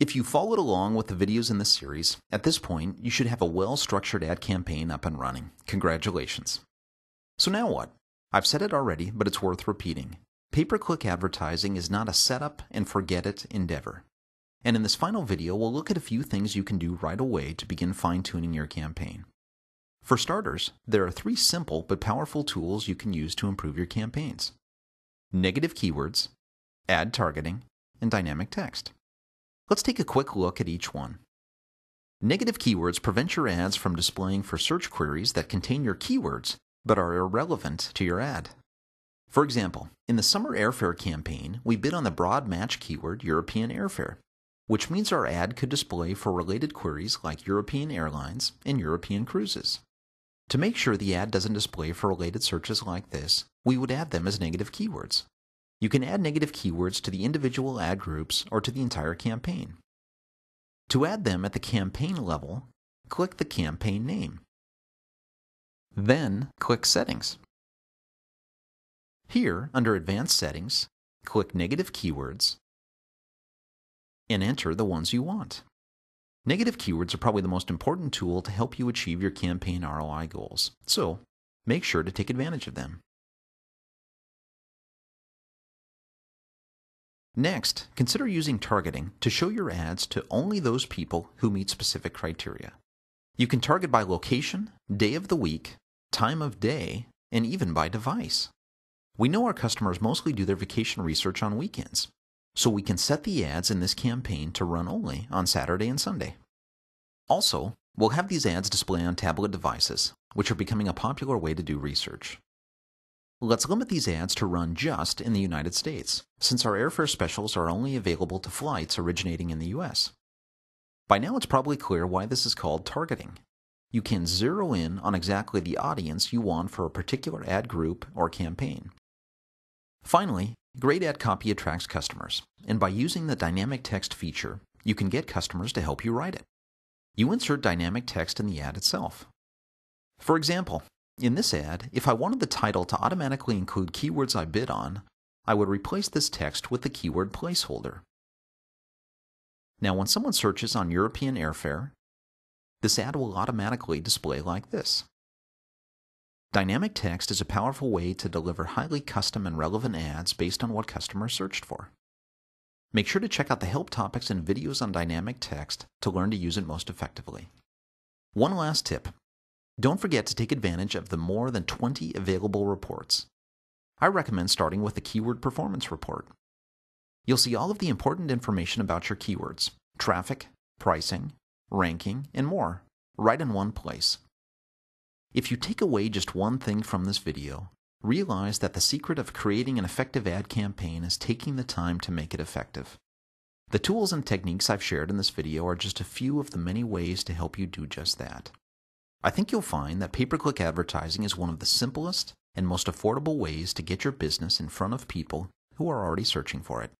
If you followed along with the videos in this series, at this point you should have a well-structured ad campaign up and running. Congratulations. So now what? I've said it already, but it's worth repeating. Pay-per-click advertising is not a setup and forget it endeavor. And in this final video, we'll look at a few things you can do right away to begin fine-tuning your campaign. For starters, there are three simple but powerful tools you can use to improve your campaigns. Negative keywords, ad targeting, and dynamic text. Let's take a quick look at each one. Negative keywords prevent your ads from displaying for search queries that contain your keywords but are irrelevant to your ad. For example, in the summer airfare campaign, we bid on the broad match keyword European airfare, which means our ad could display for related queries like European airlines and European cruises. To make sure the ad doesn't display for related searches like this, we would add them as negative keywords. You can add negative keywords to the individual ad groups or to the entire campaign. To add them at the campaign level, click the campaign name. Then click Settings. Here, under Advanced Settings, click Negative Keywords and enter the ones you want. Negative keywords are probably the most important tool to help you achieve your campaign ROI goals, so make sure to take advantage of them. Next, consider using targeting to show your ads to only those people who meet specific criteria. You can target by location, day of the week, time of day, and even by device. We know our customers mostly do their vacation research on weekends, so we can set the ads in this campaign to run only on Saturday and Sunday. Also, we'll have these ads display on tablet devices, which are becoming a popular way to do research. Let's limit these ads to run just in the United States, since our airfare specials are only available to flights originating in the US. By now it's probably clear why this is called targeting. You can zero in on exactly the audience you want for a particular ad group or campaign. Finally, great ad copy attracts customers, and by using the dynamic text feature, you can get customers to help you write it. You insert dynamic text in the ad itself. For example, in this ad, if I wanted the title to automatically include keywords I bid on, I would replace this text with the keyword placeholder. Now when someone searches on European airfare, this ad will automatically display like this. Dynamic text is a powerful way to deliver highly custom and relevant ads based on what customers searched for. Make sure to check out the help topics and videos on dynamic text to learn to use it most effectively. One last tip don't forget to take advantage of the more than 20 available reports. I recommend starting with the Keyword Performance Report. You'll see all of the important information about your keywords, traffic, pricing, ranking, and more, right in one place. If you take away just one thing from this video, realize that the secret of creating an effective ad campaign is taking the time to make it effective. The tools and techniques I've shared in this video are just a few of the many ways to help you do just that. I think you'll find that pay-per-click advertising is one of the simplest and most affordable ways to get your business in front of people who are already searching for it.